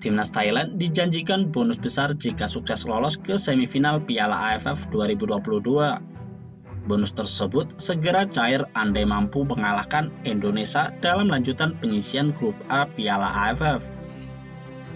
Timnas Thailand dijanjikan bonus besar jika sukses lolos ke semifinal Piala AFF 2022. Bonus tersebut segera cair andai mampu mengalahkan Indonesia dalam lanjutan penyisian grup A Piala AFF.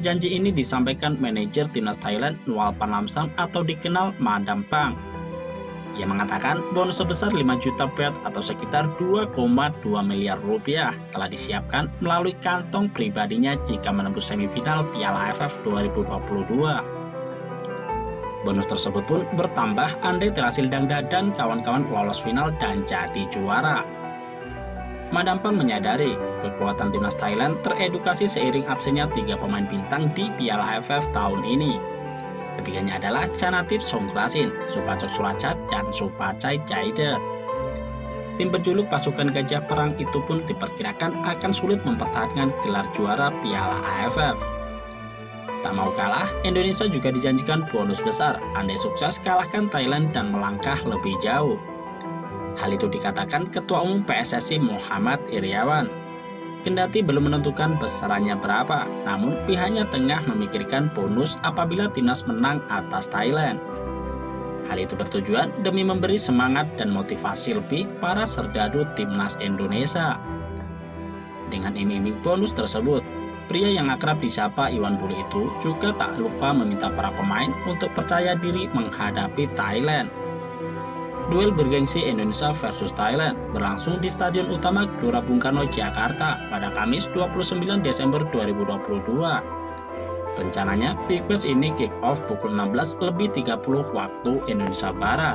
Janji ini disampaikan manajer timnas Thailand Nual Panlamsam atau dikenal Madam Pang. Ia mengatakan bonus sebesar 5 juta peot atau sekitar 2,2 miliar rupiah telah disiapkan melalui kantong pribadinya jika menembus semifinal Piala AFF 2022. Bonus tersebut pun bertambah andai terhasil Dangda dan kawan-kawan lolos final dan jadi juara. Madam Pang menyadari kekuatan timnas Thailand teredukasi seiring absennya tiga pemain bintang di Piala AFF tahun ini Ketiganya adalah Canatip Songkrasin, Supacok Suracat, dan Supacai Jaider. Tim berjuluk pasukan gajah perang itu pun diperkirakan akan sulit mempertahankan gelar juara Piala AFF. Tak mau kalah, Indonesia juga dijanjikan bonus besar andai sukses kalahkan Thailand dan melangkah lebih jauh. Hal itu dikatakan Ketua Umum PSSI Muhammad Iriawan Kendati belum menentukan besarannya berapa, namun pihaknya tengah memikirkan bonus apabila timnas menang atas Thailand. Hal itu bertujuan demi memberi semangat dan motivasi lebih para serdadu timnas Indonesia. Dengan iming-iming bonus tersebut, pria yang akrab disapa Iwan Bule itu juga tak lupa meminta para pemain untuk percaya diri menghadapi Thailand. Duel bergengsi Indonesia versus Thailand berlangsung di Stadion Utama Gelora Bung Karno, Jakarta pada Kamis 29 Desember 2022. Rencananya, Big Match ini kick off pukul 16 lebih 30 waktu Indonesia Barat.